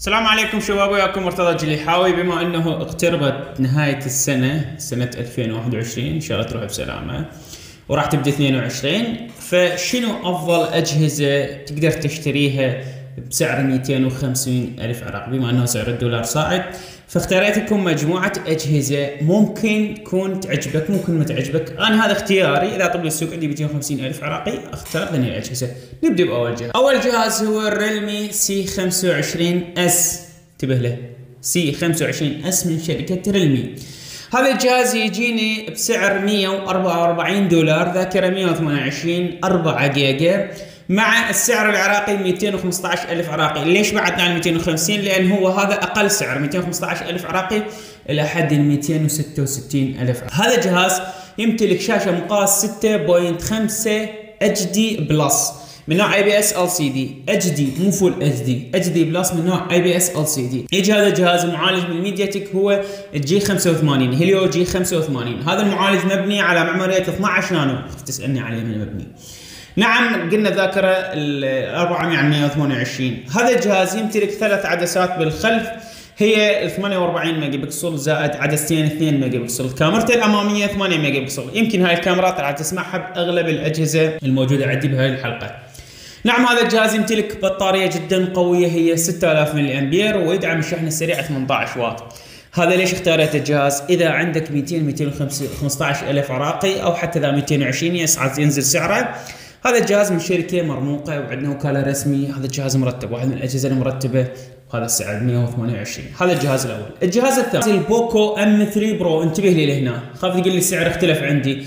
السلام عليكم شباب وياكم مرتضى الجليحاوي بما إنه اقتربت نهاية السنة سنة 2021 إن شاء الله تروح بسلامة وراح تبدي 22 فشنو أفضل أجهزة تقدر تشتريها بسعر 250 ألف عراق؟ بما إنه سعر الدولار صاعد. فاختاريت لكم مجموعة أجهزة ممكن تكون تعجبك ممكن ما تعجبك. أنا هذا اختياري. إذا طب السوق عندي 250 ألف عراقي أختار ذني الأجهزة. نبدأ بأول جهاز. أول جهاز هو ال Realme C 25 S. انتبه له. C 25 S من شركة Realme. هذا الجهاز يجيني بسعر 144 دولار ذاكرة 128 4 جيجا. مع السعر العراقي 215 ألف عراقي. ليش بعدنا عن 250 لأن هو هذا أقل سعر 215 ألف عراقي إلى حد 266 ألف هذا الجهاز يمتلك شاشة مقاس 6.5 اتش دي بلس من نوع اي بي اس ال سي دي اتش دي مو فول اتش دي اتش دي بلس من نوع اي بي اس ال سي دي يجي هذا الجهاز معالج من MediaTek هو ال G 85 Helio G 85 هذا المعالج مبني على معمارية 12 نانو. تسألني عليه من مبني. نعم قلنا ذاكرة ال 400 عن 128 هذا الجهاز يمتلك ثلاث عدسات بالخلف هي 48 ميجا بكسل زائد عدستين 2 ميجا بكسل كاميرته الأمامية 8 ميجا بكسل يمكن هاي الكاميرات راح تسمعها بأغلب الأجهزة الموجودة عندي بهاي الحلقة. نعم هذا الجهاز يمتلك بطارية جدا قوية هي 6000 ملي أمبير ويدعم الشحن السريع 18 واط. هذا ليش اختاريت الجهاز؟ إذا عندك 200 215 ألف عراقي أو حتى إذا 220 يصعد ينزل سعره. هذا الجهاز من شركة مرموقة وعندنا وكالة رسمي. هذا الجهاز مرتب واحد من الأجهزة المرتبة وهذا السعر 128 هذا الجهاز الأول. الجهاز الثاني ال Poco M 3 Pro انتبه لي لهنا. خاف تقول لي السعر اختلف عندي.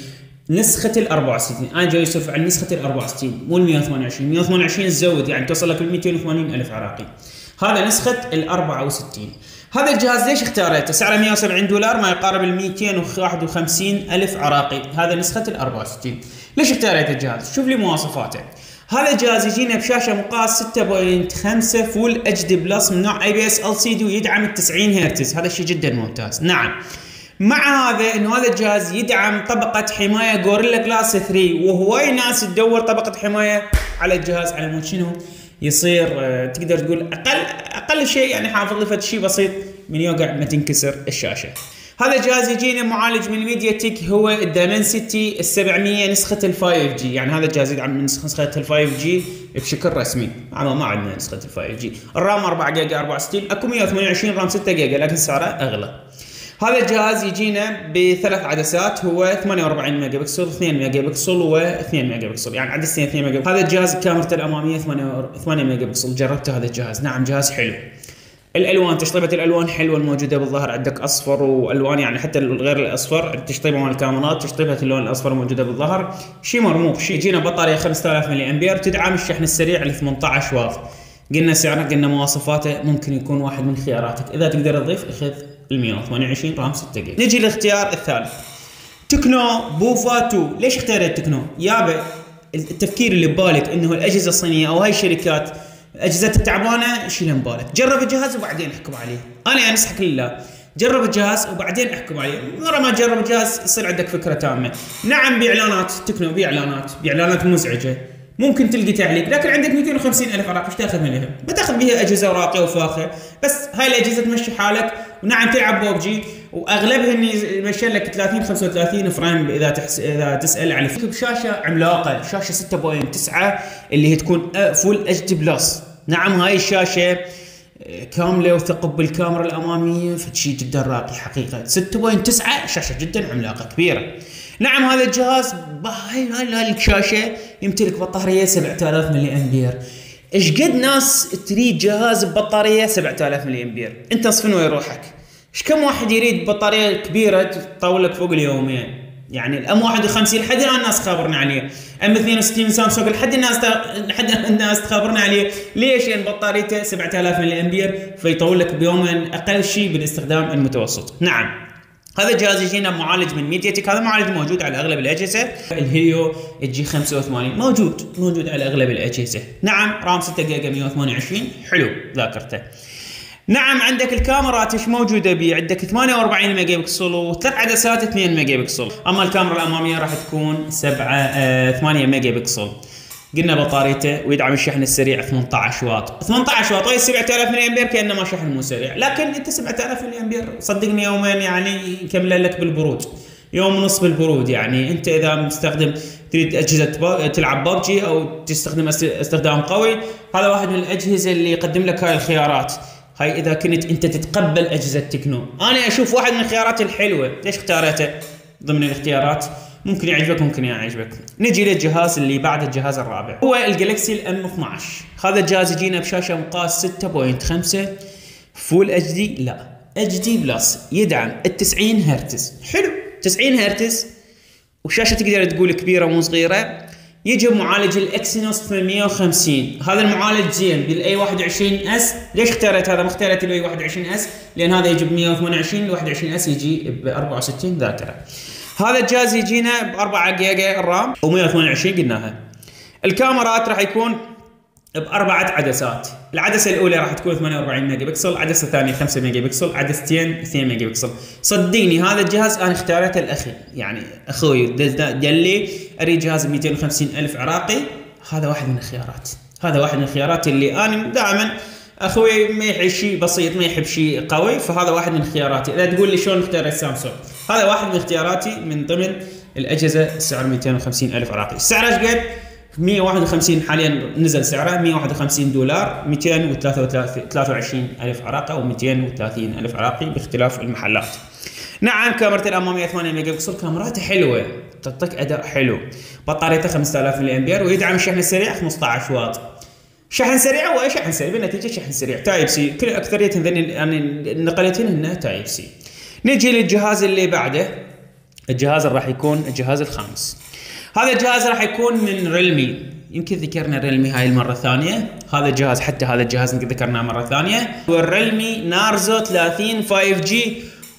نسخة ال 64 أنا جاي اسولف عن نسخة ال 64 مو ال 128 128 تزود يعني توصل لك ال 280 ألف عراقي. هذا نسخة ال 64 هذا الجهاز ليش اختاريته؟ سعره 170 دولار ما يقارب ال 251 ألف عراقي، هذا نسخة ال 64. ليش اختاريت الجهاز؟ شوف لي مواصفاته. هذا الجهاز يجينا بشاشة مقاس 6.5 فول اتش دي بلس من نوع اي بي اس ال سي دي ويدعم ال 90 هرتز، هذا الشيء جدا ممتاز. نعم. مع هذا إنه هذا الجهاز يدعم طبقة حماية Gorilla Glass 3 وهواي ناس تدور طبقة حماية على الجهاز على مود شنو؟ يصير تقدر تقول أقل أقل شيء يعني حافظ لي شيء بسيط من يوقع ما تنكسر الشاشة. هذا الجهاز يجينا معالج من MediaTek هو ال Dimensity ال 700 نسخة ال 5 G يعني هذا الجهاز يدعم نسخه ال 5 G بشكل رسمي. ما ما عندنا نسخة ال 5 G ال RAM 4 جيجا 64 أكو 128 RAM 6 جيجا لكن سعره أغلى. هذا الجهاز يجينا بثلاث عدسات هو 48 ميجا بكسل 2 ميجا بكسل و2 ميجا بكسل يعني عدستين 2 ميجا بكسل هذا الجهاز كاميرته الأمامية 8 ميجا بكسل جربته هذا الجهاز. نعم جهاز حلو. الألوان تشطيبة الألوان حلوة الموجوده بالظهر عندك أصفر وألوان يعني حتى غير الأصفر التشطيبه مال الكاميرات تشطيبة اللون الأصفر الموجوده بالظهر شيء مرموق شيء جينا بطارية 5000 ملي أمبير تدعم الشحن السريع ل 18 واط. قلنا سعره قلنا مواصفاته ممكن يكون واحد من خياراتك. إذا تقدر تضيف أخذ ال 128 رام 6 جيجا نجي للاختيار الثالث. تكنو بوفا 2 ليش اختاريت تكنو؟ يابا التفكير اللي ببالك إنه الأجهزة الصينية أو هاي الشركات اجهزتها تعبانه شيلها من بالك جرب الجهاز وبعدين أحكم عليه. أنا أنصحك لله. جرب الجهاز وبعدين أحكم عليه. مره ما تجرب الجهاز يصير عندك فكرة تامة. نعم بإعلانات تكنو بإعلانات بإعلانات مزعجة. ممكن تلقي تعليق لكن عندك 250 ألف عراق إيش تاخذ منها؟ بتاخذ بها أجهزة راقيه وفاخه بس هاي الأجهزة تمشي حالك. ونعم تلعب بوبجي واغلبها اني يمشي لك 30 35 frame إذا تحس إذا تسأل على بشاشه عملاقة شاشة 6.9 اللي هي تكون Full HD Plus نعم هاي الشاشة كاملة وثقب بالكاميرا الأمامية فشي جدا راقي حقيقة. 6.9 شاشة جدا عملاقة كبيرة. نعم هذا الجهاز هاي الشاشة يمتلك بطارية 7000 ملي أمبير. إيش قد ناس تريد جهاز ببطاريه 7000 ملي أمبير؟ أنت اصفن وين روحك؟ إيش كم واحد يريد بطارية كبيرة تطول لك فوق اليومين يعني الأم 51 لحد الآن الناس تخابرنا عليه. أم 62 سامسونج لحد الناس لحد الناس تخابرنا عليه. ليش؟ لأن بطاريته 7000 ملي أمبير فيطول لك بيومين أقل شيء بالاستخدام المتوسط. نعم. هذا الجهاز يجينا معالج من ميديا تك هذا معالج موجود على أغلب الأجهزة. ال Helio ال G 85 موجود. موجود على أغلب الأجهزة. نعم. RAM 6 جيجا 128 حلو. ذاكرته. نعم عندك الكاميرات إيش موجودة بيه عندك 48 ميجا بكسل وثلاث عدسات 2 ميجا بكسل أما الكاميرا الأمامية راح تكون 7 آه 8 ميجا بكسل قلنا بطاريته ويدعم الشحن السريع 18 واط. 18 واط وهي 7000 ملي امبير كأنما شحن مو سريع. لكن أنت 7000 ملي امبير صدقني يومين يعني يكمل لك بالبرود يوم ونص بالبرود يعني. أنت إذا مستخدم تريد أجهزة تلعب ببجي أو تستخدم استخدام قوي هذا واحد من الأجهزة اللي يقدم لك هاي الخيارات. هاي إذا كنت أنت تتقبل أجهزة Tecno. أنا أشوف واحد من الخيارات الحلوة. ليش اختاريته ضمن الاختيارات. ممكن يعجبك ممكن يعجبك. نجي للجهاز اللي بعد الجهاز الرابع. هو ال Galaxy ال M 12 هذا الجهاز يجينا بشاشة مقاس 6.5 Full HD؟ لا. HD Plus. يدعم ال 90 هرتز. حلو. 90 هرتز. والشاشه تقدر تقول كبيرة مو صغيرة. يجي معالج ال Exynos 850 هذا المعالج زين بال A 21 S ليش اخترت هذا؟ ما اخترت ال A 21 S لأن هذا يجي ب 128 ال 21 S يجي ب 64 ذاكرة. هذا الجهاز يجينا ب 4 جيجا ال RAM و128 قلناها. الكاميرات راح يكون بأربعة عدسات. العدسة الأولى راح تكون 48 ميجا بكسل العدسة الثانية 5 ميجا بكسل عدستين 2 ميجا بكسل. صدقني هذا الجهاز أنا اختاريته الأخير يعني أخوي قال لي أريد جهاز ب 250 ألف عراقي. هذا واحد من الخيارات. هذا واحد من الخيارات اللي أنا دائما أخوي ما يحب شيء بسيط ما يحب شيء قوي فهذا واحد من خياراتي. إذا تقول لي شلون اختار سامسونج؟ هذا واحد من اختياراتي من ضمن الأجهزة سعر 250 ألف عراقي. السعر إيش قد؟ 151 حاليا نزل سعره 151 دولار 223 ألف عراقي أو 230 ألف عراقي باختلاف المحلات. نعم كاميرا الأمامية 8 ميجا بكسل كاميراته حلوة تعطيك أداء حلو. بطاريته 5000 ملي امبير ويدعم الشحن السريع 15 واط. شحن سريع هو شحن سريع؟ بالنتيجة شحن سريع. Type-C كل أكثرية يعني النقلتين انه Type-C نجي للجهاز اللي بعده. الجهاز راح يكون الجهاز الخامس. هذا الجهاز راح يكون من Realme يمكن ذكرنا Realme هاي المرة الثانية. هذا الجهاز حتى هذا الجهاز ذكرناه مرة ثانية. هو ال Realme Narzo 30 5G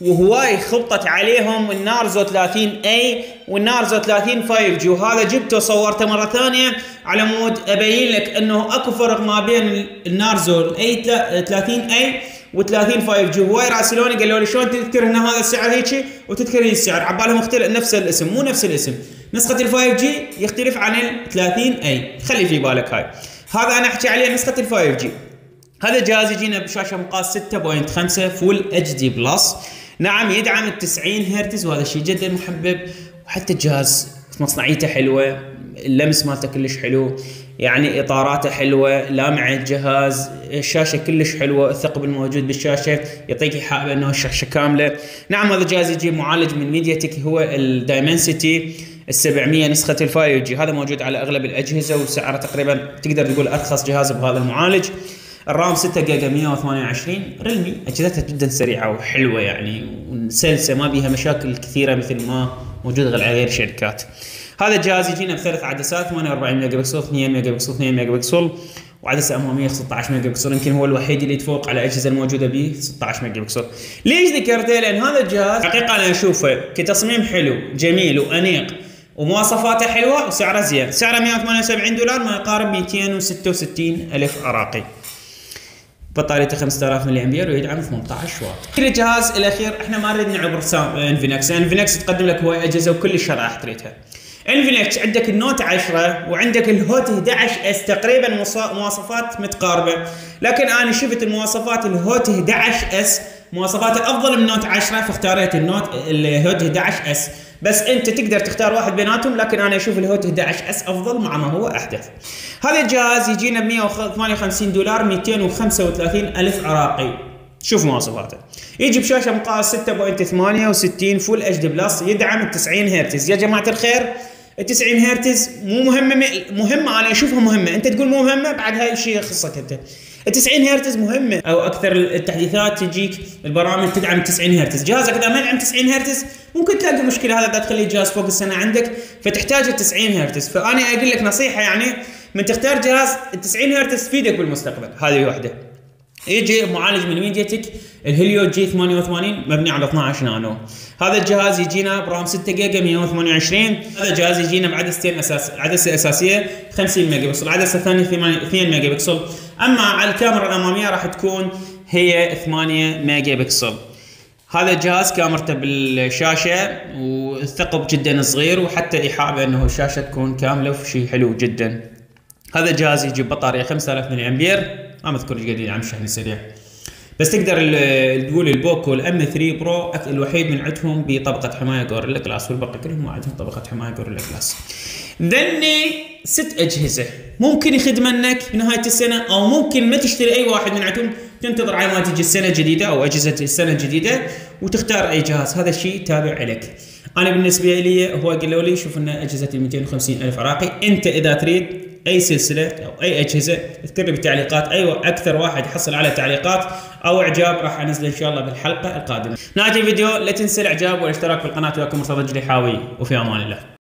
وهواي خبطت عليهم ال Narzo 30A وال Narzo 30 5G. وهذا جبته وصورته مرة ثانية. على مود أبين لك إنه أكو فرق ما بين ال Narzo ال A 30A و30 5G هواي راسلوني قالوا لي شلون تذكر ان هذا السعر هيك؟ وتذكر السعر. عبالهم مختلف نفس الاسم مو نفس الاسم. نسخة ال 5 جي يختلف عن ال 30 اي خلي في بالك هاي. هذا أنا أحكي عليه نسخة ال 5G هذا الجهاز يجينا بشاشة مقاس 6.5 Full HD Plus نعم يدعم ال 90 هرتز وهذا الشيء جدا محبب. وحتى الجهاز مصنعيته حلوة. اللمس مالته كلش حلو. يعني إطاراته حلوة لامع الجهاز الشاشة كلش حلوة الثقب الموجود بالشاشة يعطيك إيحاء بأنه الشاشه كاملة. نعم هذا الجهاز يجي بمعالج من MediaTek هو ال Dimensity ال 700 نسخة ال 5G هذا موجود على أغلب الأجهزة وسعره تقريبا تقدر تقول أرخص جهاز بهذا المعالج. ال RAM 6 جيجا 128 Realme أجهزتها جدا سريعة وحلوة يعني وسلسة ما بيها مشاكل كثيرة مثل ما موجود على غير شركات. هذا الجهاز يجينا بثلاث عدسات 48 ميجا بكسل 2 ميجا بكسل 2 ميجا بكسل وعدسة أمامية 16 ميجا بكسل يمكن هو الوحيد اللي يتفوق على الأجهزة الموجودة به 16 ميجا بكسل ليش ذكرته؟ لأن هذا الجهاز حقيقة أنا أشوفه كتصميم حلو جميل وأنيق ومواصفاته حلوة وسعره زين. سعره 178 دولار ما يقارب 266 ألف عراقي. بطاريته 5000 ملي امبير ويدعم 18 واط. الجهاز الأخير إحنا ما نريد نعبر Infinix، Infinix تقدم لك هواي أجهزة وكل الشرائح تريدها. Infinix عندك ال Note 10 وعندك ال Hot 11S تقريبا مواصفات متقاربة، لكن أنا شفت المواصفات ال Hot 11S مواصفاته أفضل من Note 10 فاختاريت ال Note ال Hot 11S. بس أنت تقدر تختار واحد بيناتهم لكن أنا أشوف ال Hot 11S أفضل مع ما هو أحدث. هذا الجهاز يجينا ب 158 دولار 235 ألف عراقي. شوف مواصفاته. يجي بشاشة مقاس 6.68 Full HD Plus يدعم 90 هرتز يا جماعة الخير ال 90 هرتز مو مهمة مهمة أنا أشوفها مهمة. أنت تقول مو مهمة بعد هاي الشيء يخصك أنت. ال 90 هرتز مهمة. أو أكثر التحديثات تجيك البرامج تدعم 90 هرتز. جهازك إذا ما يدعم 90 هرتز ممكن تلاقي مشكلة. هذا تخلي الجهاز فوق السنة عندك فتحتاج ال 90 هرتز. فأنا أقول لك نصيحة يعني من تختار جهاز ال 90 هرتز تفيدك بالمستقبل. هذه واحدة. يجي معالج من MediaTek ال Helio G88 مبني على 12 نانو. هذا الجهاز يجينا ب RAM 6 جيجا 128 هذا الجهاز يجينا بعدستين أساس عدسة أساسية 50 ميجا بكسل العدسه الثانية 2 ميجا بكسل أما على الكاميرا الأمامية راح تكون هي 8 ميجا بكسل هذا الجهاز كاميرته بالشاشة والثقب جدا صغير وحتى إيحاء بأنه الشاشة تكون كاملة وشيء حلو جدا. هذا جهاز يجي ببطارية 5000 ملي امبير ما مذكور إيش قد يدعم الشحن السريع بس تقدر تقول ال Poco ال M3 Pro الوحيد من عندهم بطبقة حماية Gorilla Glass والباقي كلهم ما عندهم طبقة حماية Gorilla Glass. ذني ست أجهزة. ممكن يخدمنك بنهايه السنة أو ممكن ما تشتري أي واحد من عندهم. تنتظر على ما تجي السنة الجديدة أو أجهزة السنة الجديدة وتختار أي جهاز. هذا الشيء تابع لك. أنا بالنسبة لي هو قالوا لي شوف إن أجهزتي 250 ألف عراقي. أنت إذا تريد أي سلسلة أو أي أجهزة اذكر لي بالتعليقات اي أكثر واحد يحصل على تعليقات أو إعجاب راح انزله إن شاء الله بالحلقة القادمة. نهايه الفيديو لا تنسى الإعجاب والاشتراك في القناة وياكم مرتضى الجليحاوي وفي أمان الله.